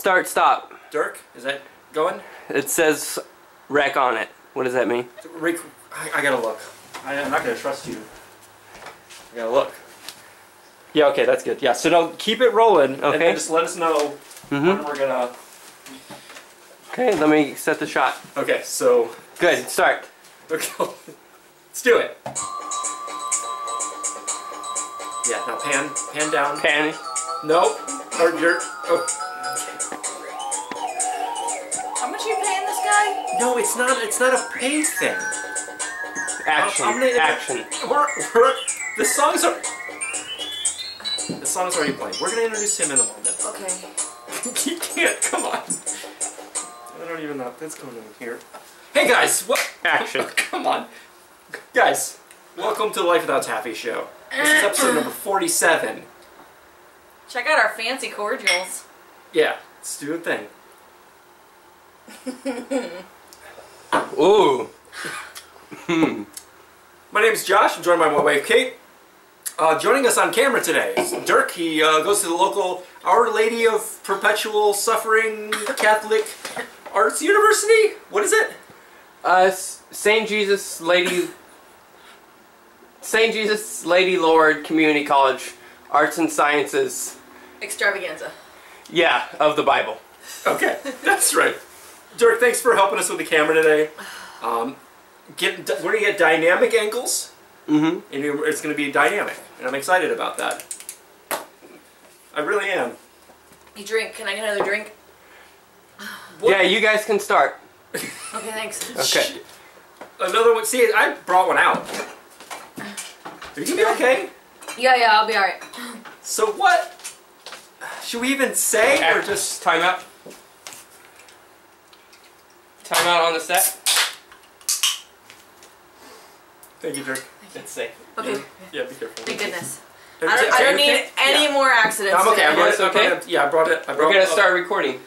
Start, stop. Dirk, is that going? It says rec on it. What does that mean? Rick, I, I gotta look. I, am not gonna trust you. I gotta look. Yeah, okay, that's good. Yeah, so now keep it rolling, and Okay. then just let us know when Mm-hmm. we're gonna. Okay, let me set the shot. Okay, so Good, start. okay, let's do it. Yeah, now pan, pan down. Pan. Nope. or you're. Oh, no, it's not. It's not a pay thing. Action. I'm gonna- Action. We're, we're, the songs are. The song's already playing. We're gonna introduce him in a moment. Okay. you can't. Come on. I don't even know if that's going on here. Hey guys, what? Action. come on, guys. Welcome to the Life Without Taffy show. This is episode number forty-seven. Check out our fancy cordials. Yeah, let's do a thing. Ooh. Hmm. My name is Josh. I'm joined by my wife Kate. Uh, joining us on camera today is Dirk. He uh, goes to the local Our Lady of Perpetual Suffering Catholic Arts University. What is it? Uh, St. Jesus Lady. St. Jesus Lady Lord Community College, Arts and Sciences. Extravaganza. Yeah, of the Bible. Okay, that's right. Dirk, thanks for helping us with the camera today. Um, get, we're gonna get dynamic angles, Mm-hmm. and it's gonna be dynamic, and I'm excited about that. I really am. You drink. Can I get another drink? What- Yeah, you guys can start. Okay, thanks. Okay. Another one. See, I brought one out. Are you gonna be okay? Yeah, yeah, I'll be alright. So what? Should we even say or just? time out. Time out on the set. Thank you, Dirk. It's safe. Okay. Yeah, be careful. Thank goodness. I don't, I don't okay? need any Yeah. more accidents. I'm okay. I today. brought Yes, it. I brought okay. it- Yeah, I brought it. I brought We're gonna start recording.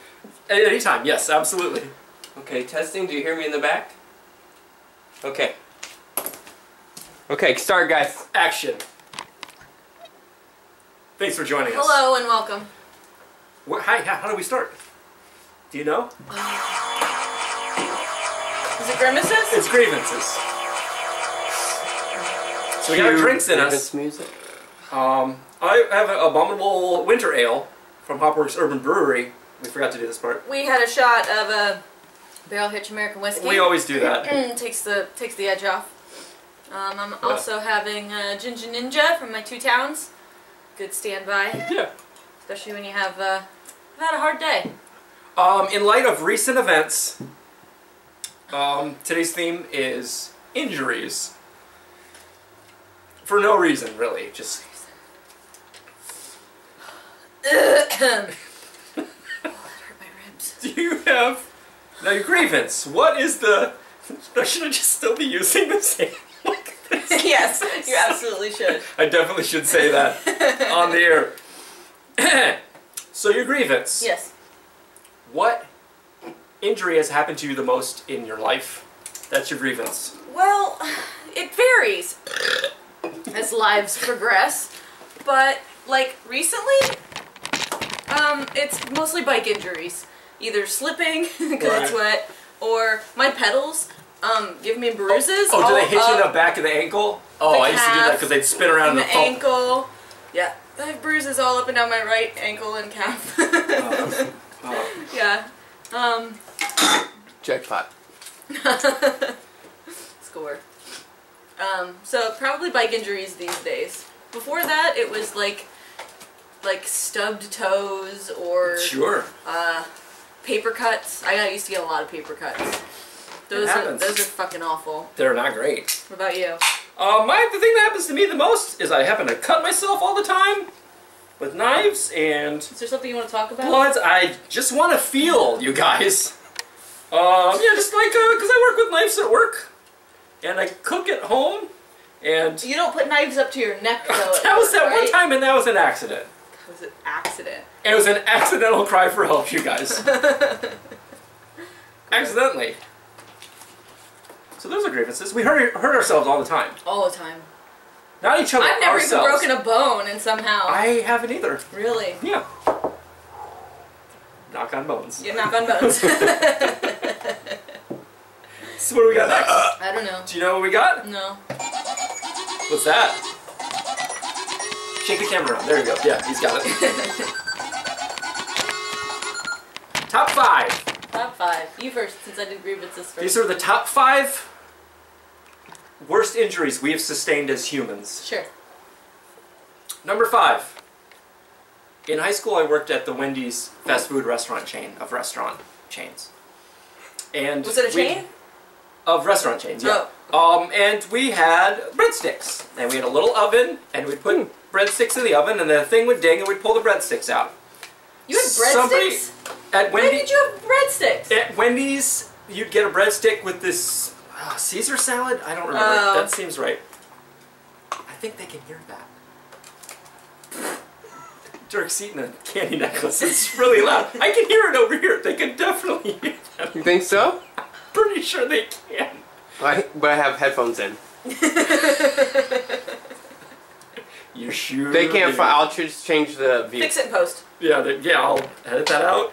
at any time. Yes, absolutely. Okay, testing. Do you hear me in the back? Okay. Okay, start, guys. Action. Thanks for joining us. Hello and welcome. Wh- Hi, how, how do we start? Do you know? Oh, Is it grimaces? It's grievances. So we got our drinks in grievance us. Music. Um, I have an abominable winter ale from Hopworks Urban Brewery. We forgot to do this part. We had a shot of a barrel hitch American whiskey. We always do that. Mm, takes the takes the edge off. Um, I'm also having uh, Ginger Ninja from my Two Towns. Good standby, Yeah. especially when you have uh, have had a hard day. Um, in light of recent events, um, today's theme is injuries. For no reason, really. Just oh, that hurt my ribs. do you have now your grievance? What is the? Should I just still be using the same like this? yes, you absolutely should. I definitely should say that on the air. so your grievance. Yes. What injury has happened to you the most in your life? That's your grievance. Well, it varies as lives progress, but like recently, um, it's mostly bike injuries. Either slipping because it's Right. wet, or my pedals um, give me bruises. Oh, do they hit you in the back of the ankle? Oh, I used to do that because they'd spin around in the the ankle. Yeah, I have bruises all up and down my right ankle and calf. Oh. yeah. Um, Jackpot. score. Um, so probably bike injuries these days. Before that, it was like like stubbed toes or Sure. uh, paper cuts. I got used to get a lot of paper cuts. Those are, those are fucking awful. They're not great. What about you? Uh, my the thing that happens to me the most is I happen to cut myself all the time with knives and Is there something you want to talk about? bloods. I just want to feel you guys. Um, yeah, just like because I work with knives at work, and I cook at home, and You don't put knives up to your neck though. that was work, that one time, and that was an accident. That was an accident. It was an accidental cry for help, you guys. Accidentally. So those are grievances. We hurt, hurt ourselves all the time. All the time. Not each other. I've never ourselves. even broken a bone, and somehow. I haven't either. Really? Yeah. Knock on bones. You knock on bones. So what do we got next? I don't know. Do you know what we got? No. What's that? Shake the camera around. There you go. Yeah, he's got it. top five. Top five. You first, since I did grievances first. These are the top five worst injuries we have sustained as humans. Sure. Number five. In high school, I worked at the Wendy's fast food restaurant chain of restaurant chains. And Was it a chain? Of restaurant chains, yeah. Um, and we had breadsticks, and we had a little oven, and we'd put breadsticks in the oven, and then the thing would ding, and we'd pull the breadsticks out. You had Somebody- breadsticks? At When Wendy, did you have breadsticks? at Wendy's, you'd get a breadstick with this uh, Caesar salad. I don't remember. Oh. That seems right. I think they can hear that. Dirk's eating a candy necklace. It's really loud. I can hear it over here. They can definitely hear that. You think so? Pretty sure they can. I, but I have headphones in. You sure? They can't. do. Fi- I'll just change the view. Fix it in post. Yeah, they, yeah, I'll edit that out.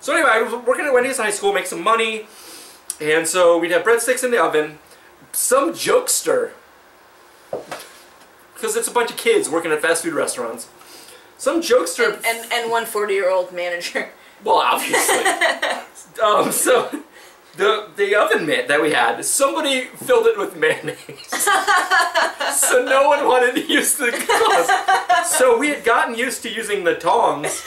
So anyway, I was working at Wendy's high school, make some money, and so we'd have breadsticks in the oven. Some jokester, because it's a bunch of kids working at fast food restaurants. Some jokester, And, and, and one 40 year old manager. well, obviously. um, so the the oven mitt that we had, somebody filled it with mayonnaise. so no one wanted to use the tongs. So we had gotten used to using the tongs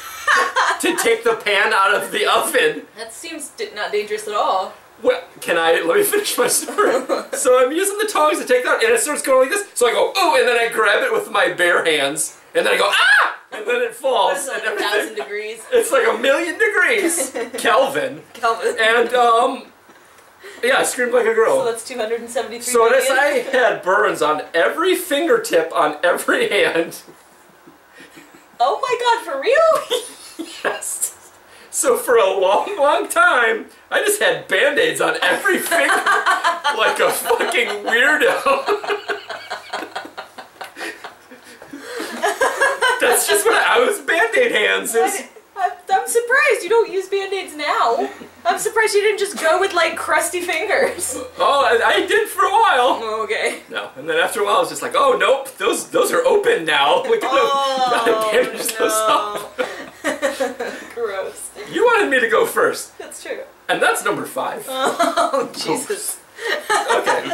to take the pan out of the oven. That seems not dangerous at all. Well, can I let me finish my story? so I'm using the tongs to take that, and it starts going like this. So I go, oh, and then I grab it with my bare hands, and then I go, ah, and then it falls. It's like and a thousand everything. degrees. It's like a million degrees, Kelvin, Kelvin. and um, yeah, I screamed like a girl. so that's 273 So million. I had burns on every fingertip, on every hand. Oh my god, for real? Yes. So for a long, long time, I just had band-aids on every finger, like a fucking weirdo. That's just what I, I was band-aid hands. I, I'm surprised you don't use band-aids now. I'm surprised you didn't just go with like crusty fingers. oh, I, I did for a while. Oh, okay. No, and then after a while, I was just like, oh nope, those those are open now. We gotta, gotta Oh, bandage those up. Gross. You wanted me to go first, That's true. and that's number five. Oh, Jesus. Okay.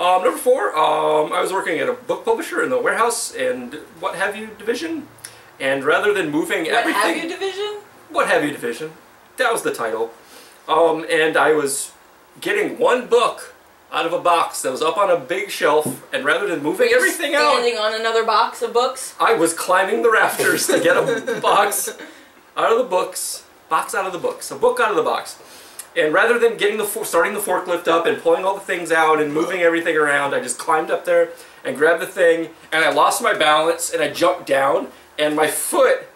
Um, number four, um, I was working at a book publisher in the warehouse and what have you division, and rather than moving What everything, What have you division? what have you division, that was the title, um, and I was getting one book out of a box that was up on a big shelf, and rather than moving everything out, Standing on another box of books. I was climbing the rafters to get a box out of the books, box out of the books, a book out of the box. And rather than getting the for- starting the forklift up and pulling all the things out and moving everything around, I just climbed up there and grabbed the thing, and I lost my balance and I jumped down, and my foot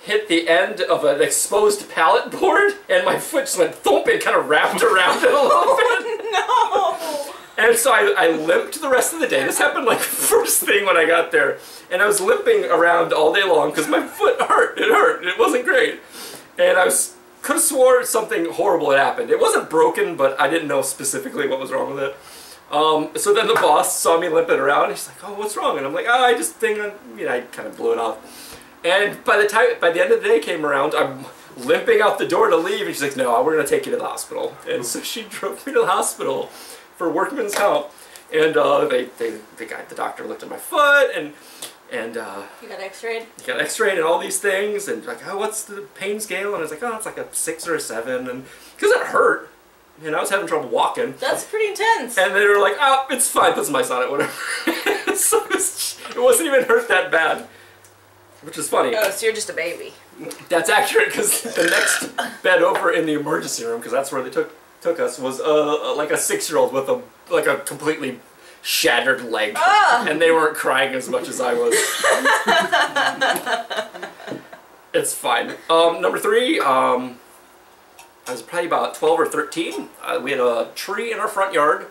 hit the end of an exposed pallet board, and my foot just went thump and kind of wrapped around it a little oh, bit. No! And so I, I limped the rest of the day. This happened like first thing when I got there. And I was limping around all day long because my foot hurt. It hurt. It wasn't great. And I was could have swore something horrible had happened. It wasn't broken, but I didn't know specifically what was wrong with it. Um, so then the boss saw me limping around. And he's like, "Oh, what's wrong?" And I'm like, "Oh, I just think you know, I kind of blew it off." And by the time, by the end of the day came around, I'm limping out the door to leave, and she's like, "No, we're gonna take you to the hospital." And so she drove me to the hospital for workman's comp, and uh, they, they, the guy, the doctor looked at my foot, and and uh, You got x-rayed? he got X-rayed and all these things, and like, oh, what's the pain scale? And I was like, oh, it's like a six or a seven, and because it hurt, and I was having trouble walking. That's pretty intense. And they were like, oh, it's fine, put some ice on it, whatever. so it, was, it wasn't even hurt that bad, which is funny. oh, so you're just a baby. That's accurate because the next bed over in the emergency room, because that's where they took took us, was uh, like a six year old with a like a completely shattered leg, Ah! and they weren't crying as much as I was. it's fine. Um, number three, um, I was probably about twelve or thirteen. Uh, we had a tree in our front yard,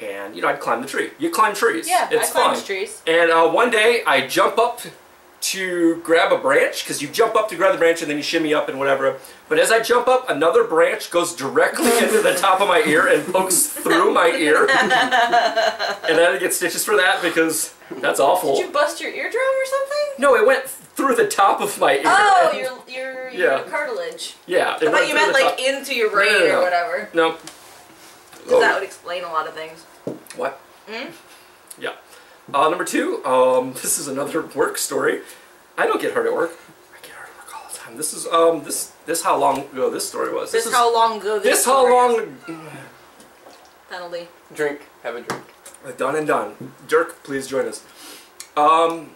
and you know I'd climb the tree. You climb trees. Yeah, it's I climbed trees. And uh, one day I jump up to grab a branch because you jump up to grab the branch and then you shimmy up and whatever. But as I jump up, another branch goes directly into the top of my ear and pokes through my ear. and I had to get stitches for that because that's awful. Did you bust your eardrum or something? No, it went through the top of my ear. Oh, and- your your your Yeah. cartilage. yeah. I thought you meant like into your brain no, no. or whatever. no. 'Cause that would explain a lot of things. What? Hmm? Yeah. Uh, number two, um, this is another work story. I don't get hurt at work. I get hurt at work all the time. This is um this this how long ago this story was. This, is how long ago this this how long penalty. Drink. Have a drink. done and done. Dirk, please join us. Um,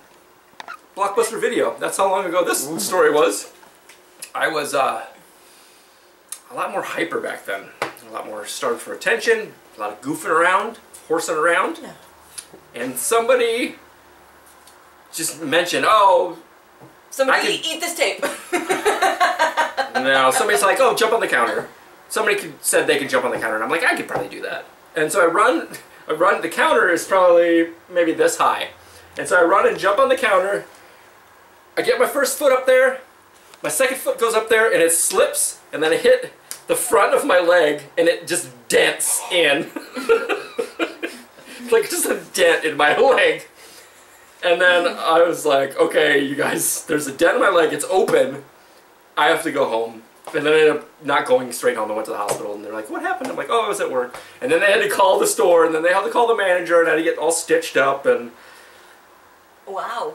Blockbuster Video. That's how long ago this story was. I was uh, a lot more hyper back then. A lot more starved for attention. A lot of goofing around, horsing around. No. And somebody just mentioned, oh, Somebody could- eat this tape. no, somebody's like, oh, jump on the counter. Somebody could, said they could jump on the counter, and I'm like, I could probably do that. And so I run, I run, the counter is probably maybe this high. And so I run and jump on the counter. I get my first foot up there, my second foot goes up there, and it slips, and then I hit the front of my leg, and it just dents in. like just a dent in my leg. And then I was like, okay, you guys, there's a dent in my leg, it's open. I have to go home. And then I ended up not going straight home. I went to the hospital and they're like, what happened? I'm like, oh, I was at work. And then they had to call the store and then they had to call the manager and I had to get all stitched up and wow.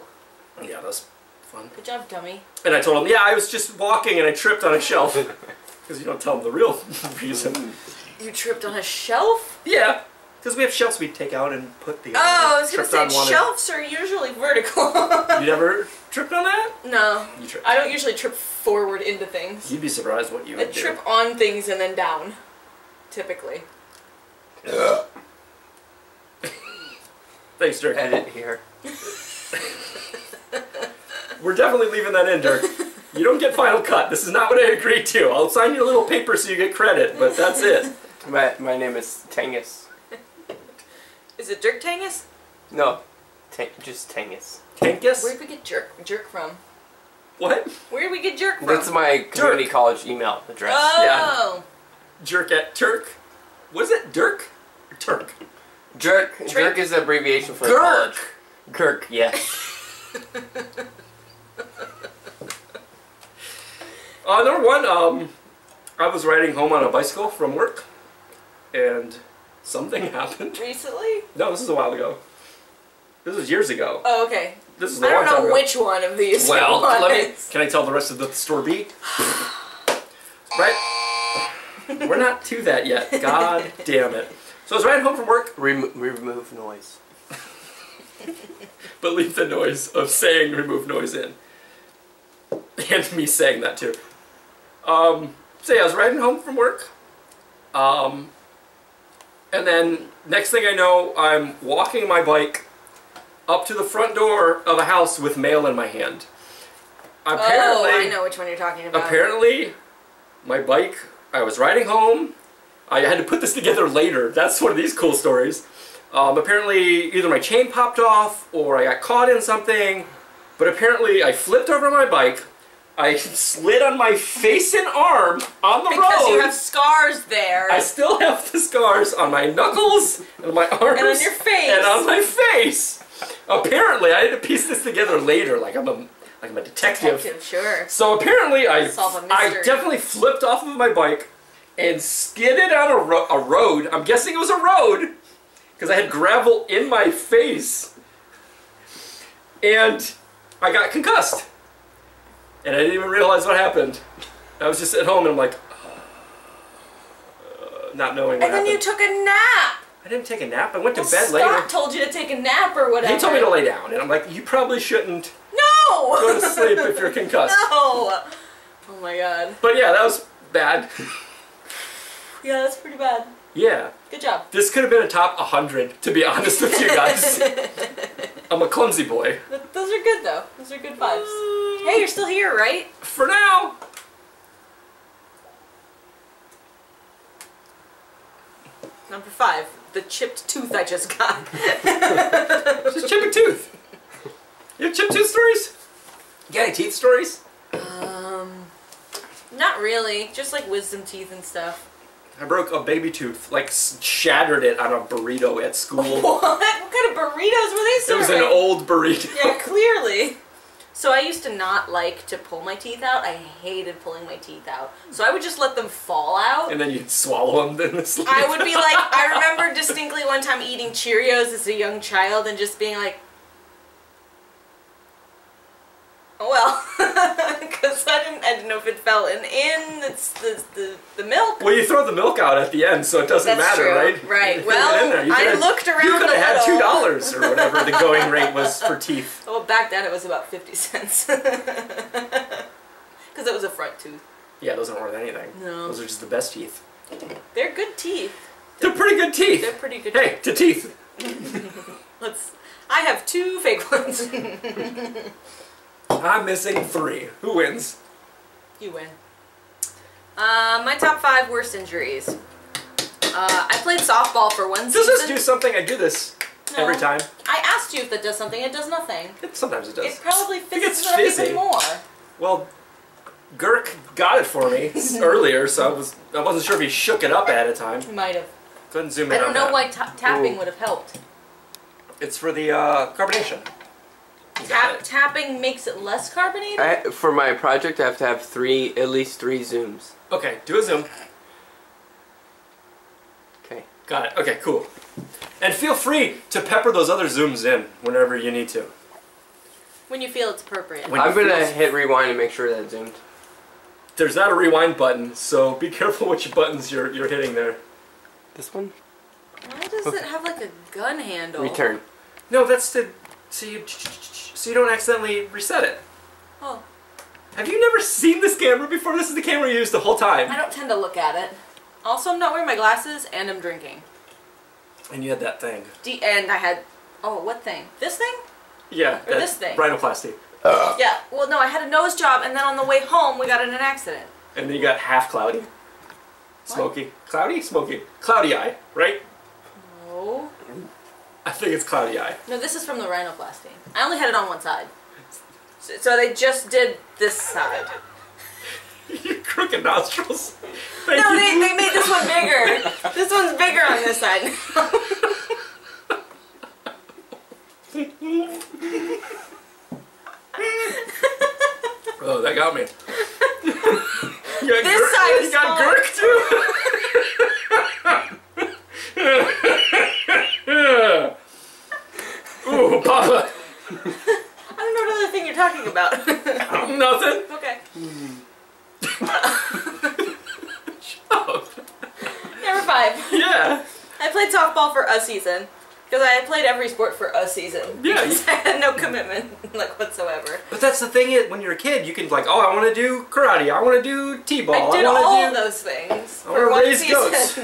yeah, that was fun. Good job, dummy. And I told him, yeah, I was just walking and I tripped on a shelf. Because you don't tell them the real reason. You tripped on a shelf? Yeah, because we have shelves we take out and put the. Oh, I was gonna say shelves are usually vertical. You never tripped on that? no. You tripped. I don't usually trip forward into things. You'd be surprised what you I would do. trip on things and then down. Typically. Thanks, Dirk. Edit here. We're definitely leaving that in, Dirk. You don't get final cut. This is not what I agreed to. I'll sign you a little paper so you get credit, but that's it. My my name is Tangus. Is it Dirk Tangus? No, ta- just Tangus. Tangus? Where'd we get jerk jerk from? What? Where did we get jerk from? That's my community college email address. Oh. Jerk at Turk? Was it Dirk? Or Turk? Jerk. Trick. Jerk is the abbreviation for Gurk! college. Kirk. Yes. Uh, number one, um, I was riding home on a bicycle from work, and something happened. Recently? No, this is a while ago. This was years ago. Oh, okay. This is a I long don't time know ago. which one of these. Well, it let me. Can I tell the rest of the story? right? We're not to that yet. God damn it. So I was riding home from work, Remo- remove noise. but leave the noise of saying remove noise in. And me saying that too. Um, so yeah, I was riding home from work. Um, and then next thing I know, I'm walking my bike up to the front door of a house with mail in my hand. Apparently, oh, I know which one you're talking about. Apparently, my bike, I was riding home. I had to put this together later. That's one of these cool stories. Um, apparently, either my chain popped off or I got caught in something. But apparently, I flipped over my bike. I slid on my face and arm on the Because road. Because you have scars there. I still have the scars on my knuckles and my arms And on your face. and on my face. Apparently, I had to piece this together later, like I'm a like I'm a detective. Detective, sure. So apparently, I I definitely flipped off of my bike and skidded on a, ro- a road. I'm guessing it was a road because I had gravel in my face, and I got concussed. And I didn't even realize what happened. I was just at home and I'm like, uh, not knowing what And then you took a nap. I didn't take a nap. I went to Well, bed Scott later. told you to take a nap or whatever. He told me to lay down, and I'm like, you probably shouldn't No! go to sleep if you're concussed. No! Oh my god. But yeah, that was bad. Yeah, that's pretty bad. Yeah. Good job. This could have been a top 100, to be honest with you guys. I'm a clumsy boy. Th- Those are good though. Those are good vibes. Hey, you're still here, right? For now. Number five, the chipped tooth I just got. Just chip a tooth. You have chip tooth stories? You got any teeth stories? Um, not really. Just like wisdom teeth and stuff. I broke a baby tooth, like shattered it on a burrito at school. What? What kind of burritos were they so? it was an old burrito. Yeah, clearly. So I used to not like to pull my teeth out. I hated pulling my teeth out. So I would just let them fall out. And then you'd swallow them in the sleep. I would be like, I remember distinctly one time eating Cheerios as a young child and just being like, oh Oh, well, because I didn't, I didn't know if it fell in, in it's the, the, the milk. Well, you throw the milk out at the end, so it doesn't That's matter, true. right? Right. Well, there. You I could've- looked around You could have had two dollars or whatever the going rate was for teeth. Well, back then it was about 50 cents. Because it was a front tooth. Yeah, those aren't worth anything. No. Those are just the best teeth. They're good teeth. They're pretty good teeth. They're pretty good Hey, to teeth. Let's. I have two fake ones. I'm missing three. Who wins? you win. Uh, my top five worst injuries. Uh, I played softball for one Does season. this do something? I do this No. every time. I asked you if that does something. It does nothing. It, sometimes it does. It probably fizzes it's it up fizzy. even more. Well, Girk got it for me earlier, so I was I wasn't sure if he shook it up ahead of time. He Might have. Couldn't zoom in I don't on know that. why ta- tapping Ooh. would have helped. It's for the uh, carbonation. You got Tap- tapping makes it less carbonated. I, for my project, I have to have three, at least three zooms. Okay, do a zoom. Okay. Got it. Okay, cool. And feel free to pepper those other zooms in whenever you need to. when you feel it's appropriate. When I'm gonna hit rewind and make sure that zoomed. There's not a rewind button, so be careful which buttons you're you're hitting there. This one? Why does it have like a gun handle? Return. No, that's to so you so you don't accidentally reset it. Oh, Have you never seen this camera before? This is the camera you used the whole time. I don't tend to look at it. Also, I'm not wearing my glasses and I'm drinking. And you had that thing. D- and I had. Oh, what thing? This thing? Yeah. Or this thing. Rhinoplasty. Yeah. Well, no, I had a nose job, and then on the way home, we got in an accident. And then you got half cloudy. Smoky. Cloudy? Smoky. Cloudy eye, right? Oh. I think it's cloudy eye. No, this is from the rhinoplasty. I only had it on one side. So, they just did this side. Your crooked nostrils. Thank No, you. they, they made this one bigger. this one's bigger on this side. Oh, that got me. you got This side is You got smaller. Gurk too? Ooh, Papa. I don't know what other thing you're talking about. Nothing. okay. Number five. yeah. I played softball for a season. Because I played every sport for a season. Yeah, Because I had no commitment, like, whatsoever. But that's the thing is, when you're a kid, you can like, oh, I want to do karate. I want to do t-ball. I did wanna all do... of those things I for wanna raise season. goats.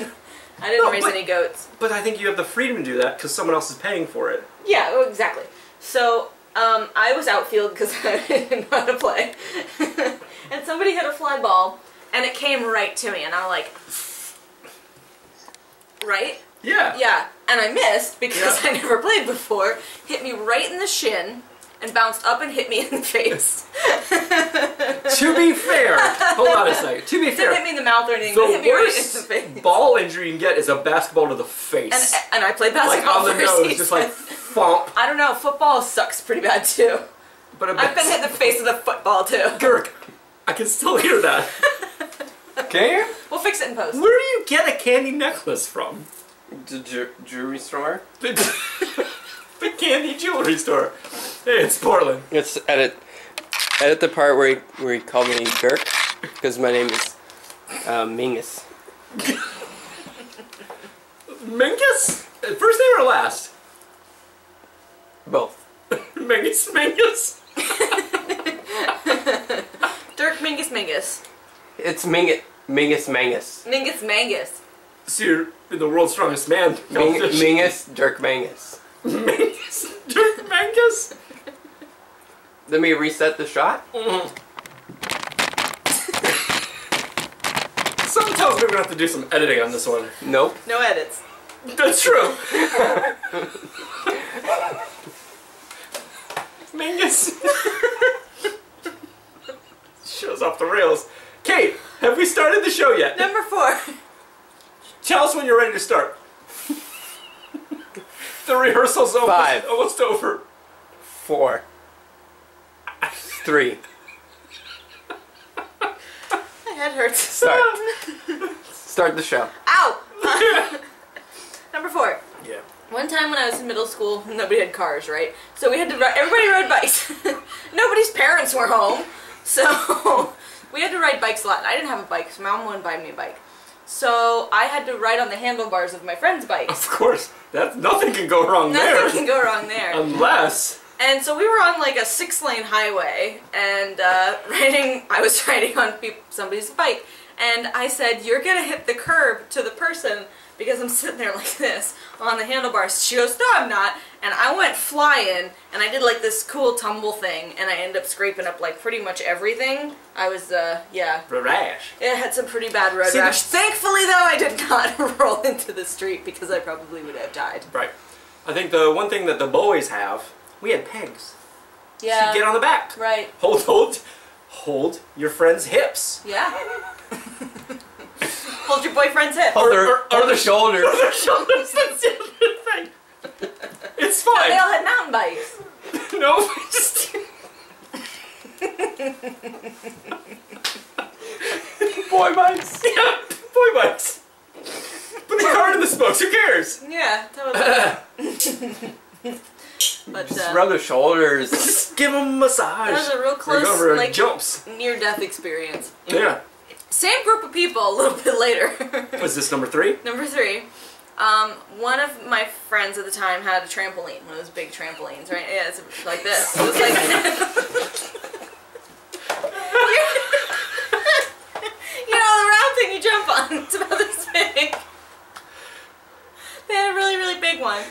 I didn't No, raise but- any goats. But I think you have the freedom to do that because someone else is paying for it. Yeah, oh, exactly. So um, I was outfield because I didn't know how to play, and somebody hit a fly ball, and it came right to me, and I'm like, right, Yeah. yeah, and I missed because Yeah. I never played before. Hit me right in the shin, and bounced up and hit me in the face. to be fair, hold on a second. To be fair, Didn't hit me in the mouth or anything. but the hit me right in the worst face. ball injury you can get is a basketball to the face. and I played like basketball on the nose, season. just like thump. I don't know. Football sucks pretty bad too. But a I've been hit in the face with a football too. Girk, I can still hear that. Okay. We'll fix it in post. Where do you get a candy necklace from? The jewelry store. The, the candy jewelry store. Hey, it's Portland. Let's edit edit the part where he, where he called me Dirk because my name is uh, Mingus. Mingus? First name or last? Both. Mingus, Mingus. Dirk Mingus Mingus. It's Mingus Mingus Mangus. Mingus Mangus. So you're the world's strongest man. Ming- Mingus Dirk Mangus. Mingus? Dirk Mingus? Let me reset the shot. Something tells me we're gonna have to do some editing on this one. Nope. No edits. That's true. Mingus. show's off the rails. Kate, have we started the show yet? Number four. Tell us when you're ready to start. the rehearsal's almost, Five. almost over. Four. Three. My head hurts. Start. Start the show. Ow! Number four. Yeah. One time when I was in middle school, nobody had cars, right? So we had to ride, everybody rode bikes. Nobody's parents were home. So we had to ride bikes a lot. I didn't have a bike, so my mom wouldn't buy me a bike. So I had to ride on the handlebars of my friend's bikes. Of course, that nothing can go wrong Nothing there. Nothing can go wrong there. Unless And so we were on like a six lane highway and uh, riding, I was riding on somebody's bike. And I said, You're gonna hit the curb to the person because I'm sitting there like this on the handlebars. She goes, No, I'm not. And I went flying and I did like this cool tumble thing and I ended up scraping up like pretty much everything. I was, uh, yeah. rash. It had some pretty bad road See, rash. Thankfully, though, I did not roll into the street because I probably would have died. Right. I think the one thing that the boys have, we had pegs. Yeah. You get on the back. right. Hold, hold, hold your friend's hips. Yeah. Hold your boyfriend's hip. Hold their, or- or hold the- their shoulders. Their shoulders. That's the other thing. It's They fine. all had mountain bikes. No, just Boy bikes. yeah, boy bikes. Put the car in the spokes. Who cares? Yeah, totally. But Just uh, rub their shoulders. Just give them a massage. that was a real close, go over like jumps. near-death experience. Yeah. Same group of people a little bit later. Was this number three? Number three. Um, one of my friends at the time had a trampoline, one of those big trampolines, right? Yeah, it's like this. It was like you know the round thing you jump on. It's about this big. They had a really, really big one.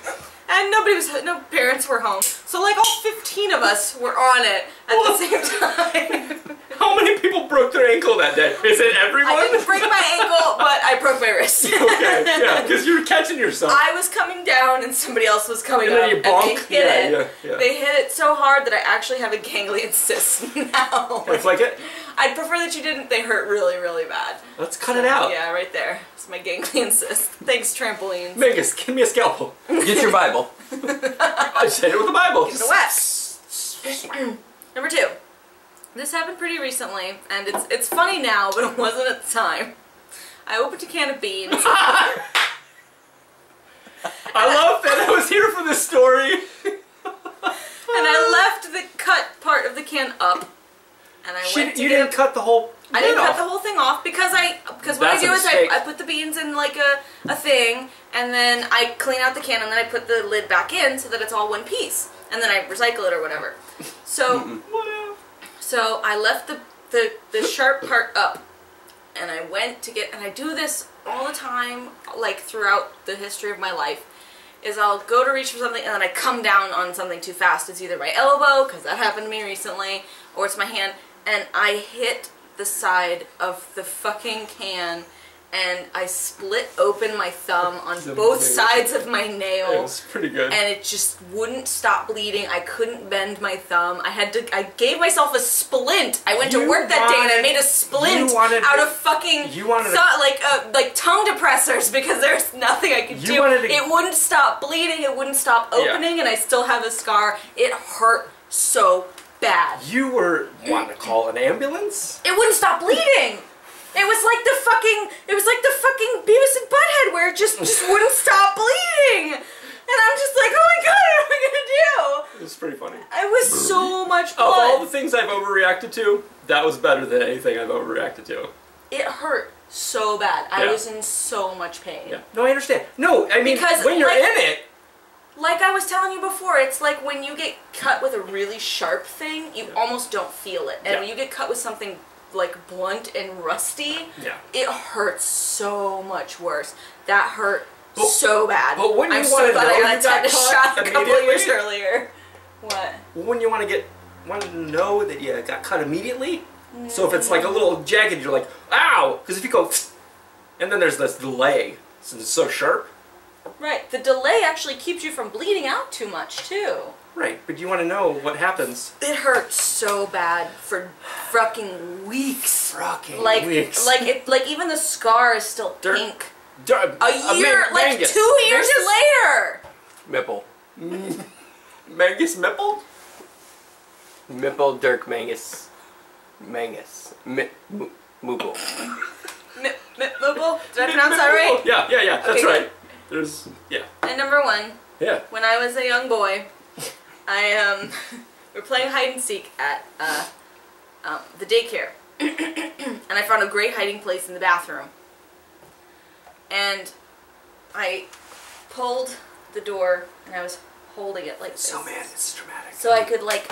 And nobody was, no parents were home. So like all 15 of us were on it at the same time. How many people broke their ankle that day? Is it everyone? I didn't break my ankle, but I broke my wrist. okay, yeah, because you were catching yourself. I was coming down and somebody else was coming And then up. you and they hit Yeah, it. yeah, yeah. They hit it so hard that I actually have a ganglion cyst now. It's like it. I'd prefer that you didn't. They hurt really, really bad. Let's cut it out. Yeah, right there. It's my ganglion cyst. Thanks, trampolines. Megas, give me a scalpel. Get your Bible. I said it with the Bible. the wet. Number two. This happened pretty recently, and it's it's funny now, but it wasn't at the time. I opened a can of beans. I love that I was here for this story. and I left the cut part of the can up. And I She, went to you get didn't cut the whole. I didn't lid cut the whole thing off because I because what That's I a do is I. I put the beans in like a, a thing and then I clean out the can and then I put the lid back in so that it's all one piece and then I recycle it or whatever. So so I left the, the the sharp part up and I went to get and I do this all the time like throughout the history of my life is I'll go to reach for something and then I come down on something too fast. It's either my elbow because that happened to me recently or it's my hand and I hit the side of the fucking can and I split open my thumb on both sides of my nail. It was pretty good. and it just wouldn't stop bleeding. I couldn't bend my thumb. I had to. I gave myself a splint. I went to You work that day and I made a splint wanted out of fucking you wanted to- thu- like uh, like tongue depressors because there's nothing I could do. to- It wouldn't stop bleeding. It wouldn't stop Yeah. opening, and I still have a scar. It hurt so bad. you were wanting to call an ambulance? It wouldn't stop bleeding. It was like the fucking. It was like the fucking Beavis and Butthead where it just just wouldn't stop bleeding. And I'm just like, oh my god, what am I gonna do? It was pretty funny. It was so much Of all the things I've overreacted to, that was better than anything I've overreacted to. It hurt so bad. I was in so much pain. Yeah. No, I understand. No, I mean Because, when you're like- in it, Like I was telling you before, it's like when you get cut with a really sharp thing, you almost don't feel it. And Yeah. when you get cut with something like blunt and rusty, Yeah. it hurts so much worse. That hurt But- so bad. but wouldn't I'm you so glad know I you got a tetanus shot a couple years earlier. What? when you want to get want to know that you got cut immediately. So if it's like a mm. little jagged, you're like, ow! Because if you go, and then there's this delay, since it's so sharp. Right. The delay actually keeps you from bleeding out too much too. Right, but you want to know what happens. It hurt so bad for fucking weeks. Fucking Like, weeks. like it, like even the scar is still Dirt- pink. A year, Man- like Mangus. two years Mangus? later. Mipple. Mangus Mipple? Mipple Dirk Mangus. Mangus. Mi- Mo- Moogle. M- M- Moogle? Did I pronounce that right? Yeah, yeah, yeah. That's Okay, right. Good. There's yeah, And number one, yeah. when I was a young boy, I um, we're playing hide and seek at uh, um, the daycare, and I found a great hiding place in the bathroom. And I pulled the door, and I was holding it like this. So man, it's dramatic. So I could like,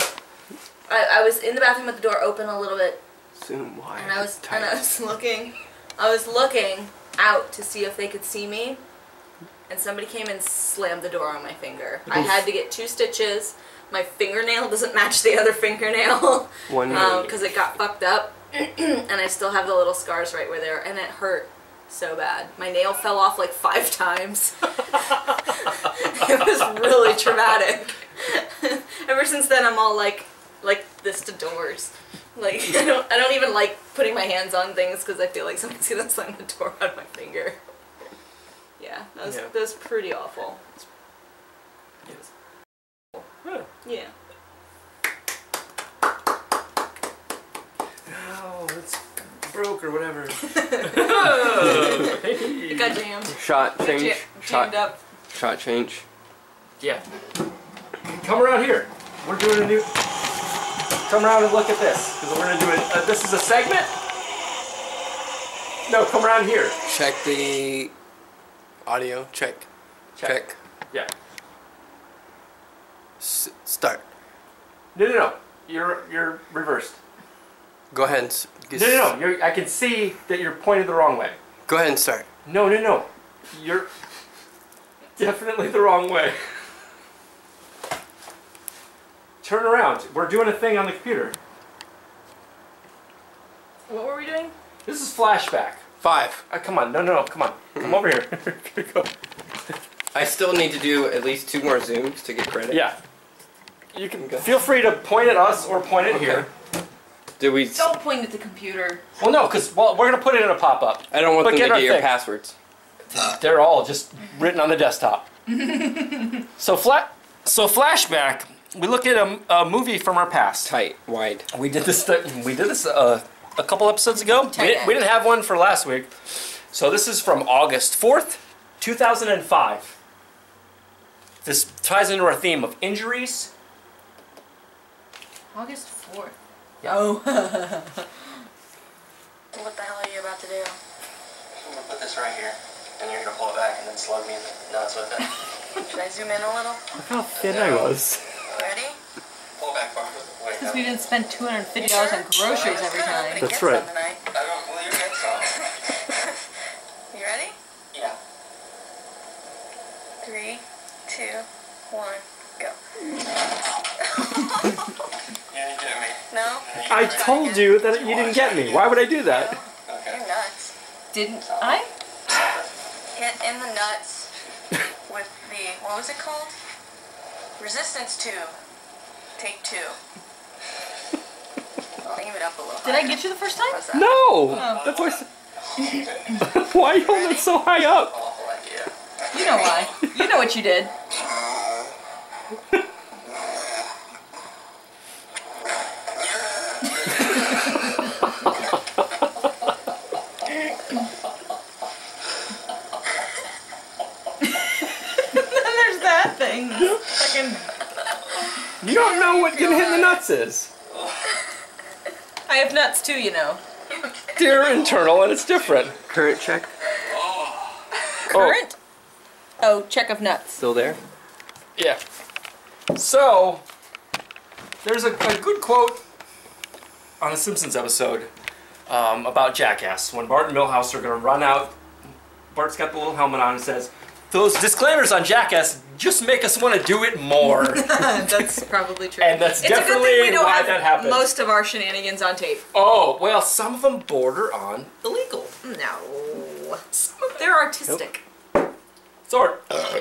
I, I was in the bathroom with the door open a little bit, Soon wide. and I was tight. and I was looking, I was looking out to see if they could see me, and somebody came and slammed the door on my finger. I had to get two stitches. My fingernail doesn't match the other fingernail One um, because it got fucked up, and I still have the little scars right where there, and it hurt so bad. My nail fell off like five times. it was really traumatic. Ever since then, I'm all like, like this to doors. Like I don't, I don't even like putting my hands on things because I feel like somebody's gonna slam the door on my finger. Yeah, that was Yeah. that was pretty awful. Yes. Huh. Yeah. Oh, it's broke or whatever. It got jammed. Shot change. Jam- Shot, up. shot change. Yeah. Come around here. We're doing a new. Come around and look at this because we're gonna do it. Uh, this is a segment. No, come around here. Check the audio. Check. Check. Yeah. S- start. No, no, no. You're you're reversed. Go ahead. And, s- No, no, no. You're, I can see that you're pointed the wrong way. Go ahead and start. No, no, no. You're definitely the wrong way. Turn around. We're doing a thing on the computer. What were we doing? This is flashback. Five. Uh, come on. No, no, no. Come on. Come over here. Here go. I still need to do at least two more zooms to get credit. Yeah. You can Okay. feel free to point at us or point at Okay. here. Do we? Don't point at the computer. Well, no, because well, we're gonna put it in a pop-up. I don't want But them get to get your thing. passwords. They're all just written on the desktop. so flat. So flashback. We look at a, a movie from our past. Tight, wide. We did this. we did this uh, a couple episodes ago. We didn't, we didn't have one for last week. So this is from August fourth, two thousand and five. This ties into our theme of injuries. August fourth. Yeah. Oh. What the hell are you about to do? I'm gonna put this right here, and you're gonna pull it back and then slug me in the nuts with it. Should I zoom in a little? Look how thin I was. Ready? Pull it back far. Wait, Because we didn't spend $250 on groceries every time. That's right. some tonight. I don't. Well, you get some. You ready? Yeah. Three, two, one, go. You didn't get me. No? I told you that you didn't get me. Why would I do that? Okay. You're nuts. Didn't I? Hit in the nuts with the, what was it called? Resistance 2. Take 2. I'll aim it up a little Did I get you the first time? How's that? No. Oh. That's why. Why are you holding it so high up? Awful idea. You know why. You know what you did. then there's that thing. You don't know what getting hit in the nuts is. I have nuts too, you know. They're internal and it's different. Current check. Current? Oh, check of nuts. Still there? Yeah. So, there's a, a good quote on a Simpsons episode um, about Jackass when Bart and Milhouse are going to run out. Bart's got the little helmet on and says, Those disclaimers on Jackass just make us want to do it more. that's probably true. And that's it's a good thing definitely we don't why have that happens. most of our shenanigans on tape. oh, well, some of them border on illegal. No. They're artistic. So, uh,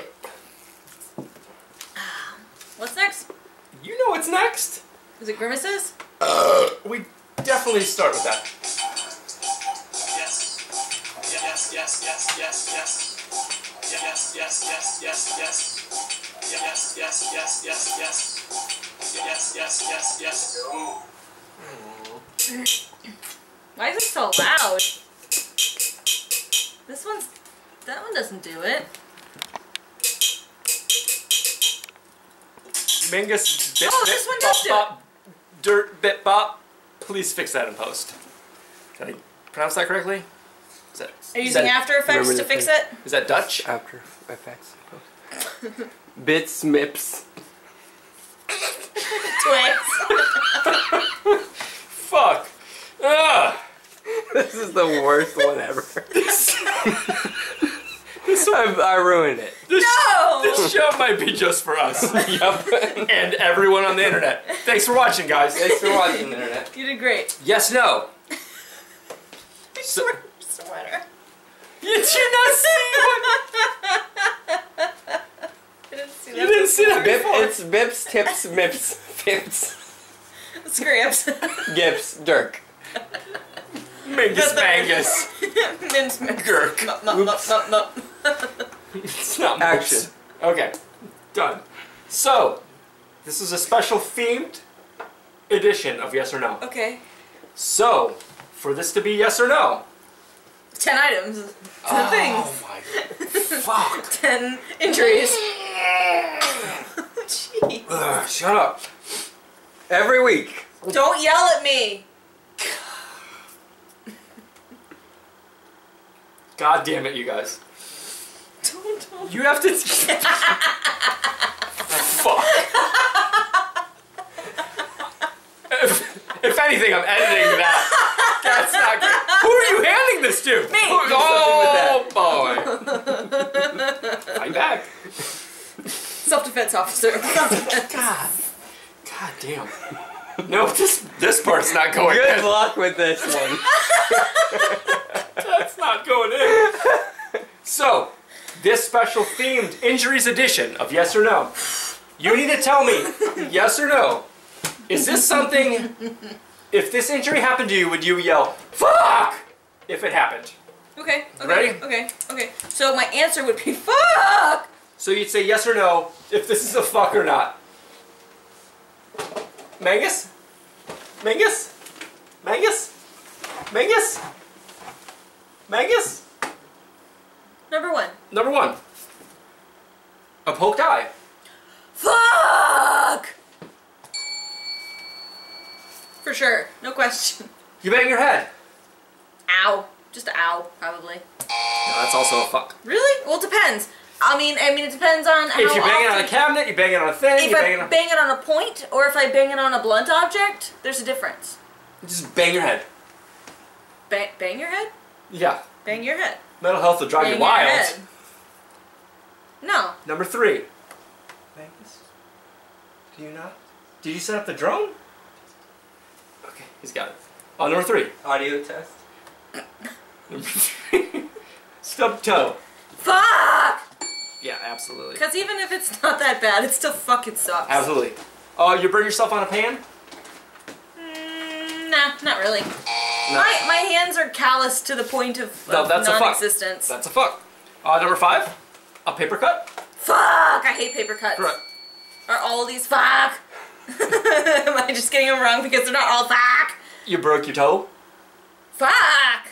What's next? You know what's next. Is it grimaces? Uh, we definitely start with that. Yes. Yes, yes, yes, yes, yes. Yes, yes, yes, yes, yes. Yes, yes, yes, yes, yes. Yes, yes, yes, yes. Ooh. Why is it so loud? This one's. That one doesn't do it. Mingus bit Oh, bit this one bop, does do it. bop, dirt bit bop. Please fix that in post. Did I pronounce that correctly? Is that, Are you is using that, After Effects to fix thing? it? is that Dutch? After Effects. Bits, mips. Twigs. Fuck. Ugh. This is the worst one ever. I, I ruined it. This, No! this show might be just for us Yup. and everyone on the internet. Thanks for watching, guys. Thanks for watching, the internet. You did great. Yes, no. So, Sweater. you did not see what I didn't see you didn't see that Bip, before. it's Bips, Tips, Mips, Fips, Scraps. Gips, Dirk. Mingus Mangus. Mince no. It's not Action. moops. Okay, done. So, this is a special themed edition of Yes or No. Okay. So, for this to be yes or no. Ten items. Ten oh things. Oh my fuck. Ten injuries. Jeez. Ugh, shut up. Every week. Don't yell at me. God damn it, you guys. Don't, don't. You have to. fuck. if, if anything, I'm editing that. That's not good. Who are you handing this to? Me. Oh boy. I'm back. Self-defense officer. Self-defense. God. God damn. No, this this part's not going Good in. luck with this one. That's not going in. So, this special themed injuries edition of Yes or No. You need to tell me, yes or no. Is this something, if this injury happened to you, would you yell, fuck, if it happened? Okay. Okay. Ready? Okay. Okay. So my answer would be fuck. So you'd say yes or no if this is a fuck or not. Mangus? Mangus? Mangus? Mangus? Mangus? Number one. Number one. A poked eye. Fuck. For sure. No question. You bang your head. Ow. Just ow, probably. No, that's also a fuck. Really? Well, it depends. I mean, I mean, it depends on how if you bang it on a cabinet, you bang it on a thing, If you I bang it on... bang it on a point, or if I bang it on a blunt object, there's a difference. Just bang your head. Bang, bang your head. Yeah. Bang your head. Mental health will drive Bang you your wild. head. No. Number three. Mangus? Do you not? Did you set up the drone? Okay, he's got it. Oh, number three. Audio test. Number three. Stub toe. Fuck. Yeah, absolutely. Because even if it's not that bad, it still fucking sucks. Absolutely. Oh, you burn yourself on a pan? Mm, nah, not really. No. My, my hands are calloused to the point of, No, of that's a fuck. non-existence. That's a fuck. Uh, number five. A paper cut? Fuck! I hate paper cuts. Correct. Are all these fuck? Am I just getting them wrong because they're not all fuck? You broke your toe? Fuck!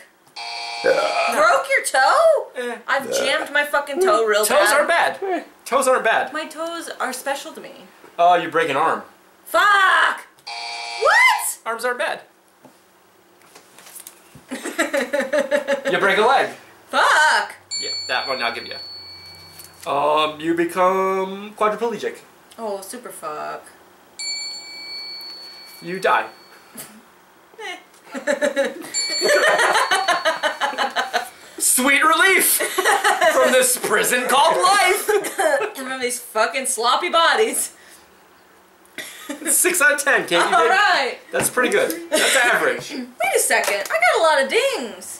Broke your toe? Eh. I've jammed my fucking toe real Toes bad. Toes aren't bad. Toes aren't bad. My toes are special to me. Oh, you break an arm. Fuck! What? Arms aren't bad. you break a leg. Fuck! Yeah, that one I'll give you. Um, you become quadriplegic. Oh, super fuck. You die. Sweet relief from this prison called life. And from these fucking sloppy bodies. Six out of ten, Kate. You did. Alright! That's pretty good. That's average. Wait a second. I got a lot of dings.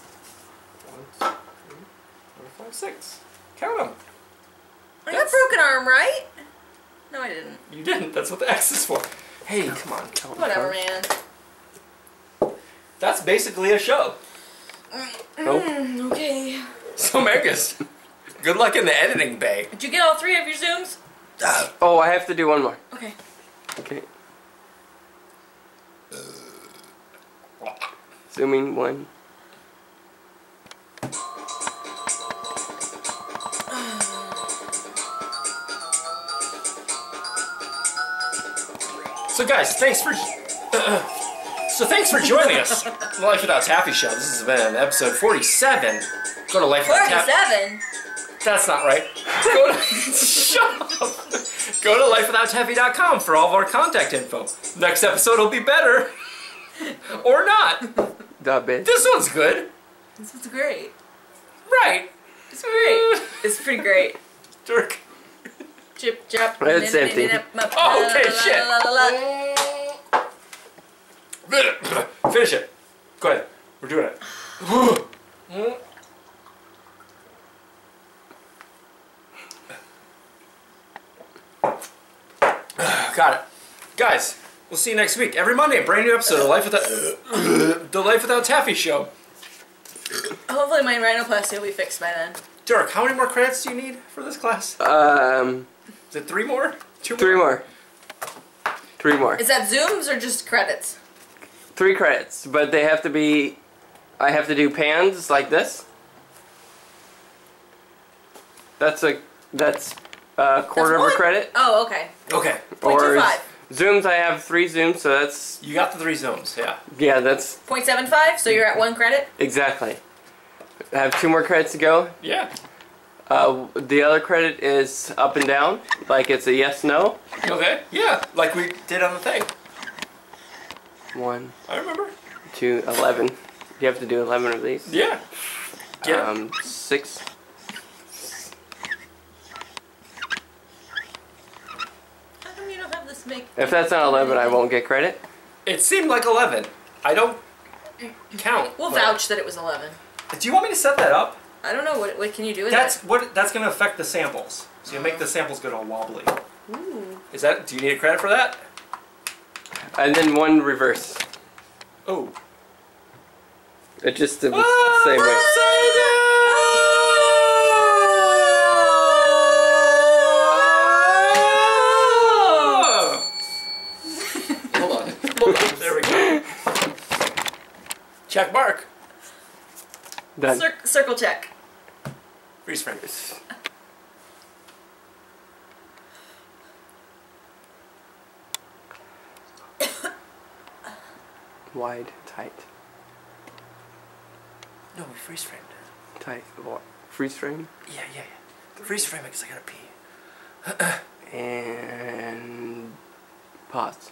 One, two, three, four, five, six. Count them. I got broken arm, right? No, I didn't. You didn't. That's what the X is for. Hey, come on. Whatever, man. That's basically a show. Nope. Mm, okay. So, Marcus, good luck in the editing bay. Did you get all three of your zooms? Oh, I have to do one more. Okay. Okay. Zooming one. So, guys, thanks for. so, thanks for joining us. Life Without Taffy show. This has been episode 47. Go to Life Without Taffy. Forty-seven. That's not right. Go to. shut up. Go to lifewithouttaffy.com for all of our contact info. Next episode will be better. or not. The bit. This one's good. This is great. Right. It's great. It's pretty great. Dirk. Chip, chop. It's empty. Oh, okay, shit. Finish it. Go ahead. We're doing it. Got it. Guys, we'll see you next week. Every Monday, a brand new episode of Life Without the Life Without Taffy show. Hopefully my rhinoplasty will be fixed by then. Dirk, how many more credits do you need for this class? Um, Is it three more? Two three more. Three more. Is that zooms or just credits? Three credits, but they have to be. I have to do pans like this. That's a that's a quarter of a credit. Oh, okay. Okay. Point Or five. zooms, I have three zooms, so that's You got the three zooms, yeah. yeah, that's Point seven five. So you're at one credit. exactly. I have two more credits to go. Yeah. Uh, the other credit is up and down, like it's a yes no. Okay. Yeah. Like we did on the thing. One, I remember. two, eleven. You have to do eleven of these. Yeah. Yeah. Um, six. How come you don't have this make? If that's not eleven, I won't get credit. It seemed like 11. I don't count. We'll but- vouch that it was eleven. Do you want me to set that up? I don't know what what can you do with That's that. what. That's going to affect the samples. So you make the samples go all wobbly. Ooh. Is that? Do you need a credit for that? And then one reverse. Oh. It just the same way. Hold on. Hold on. There we go. Check mark. Done. Cir- circle check. Freeze frame. Wide, tight, No, we freeze framed tight. What? Freeze frame Yeah, yeah, yeah. Freeze frame it because I gotta pee. and pause.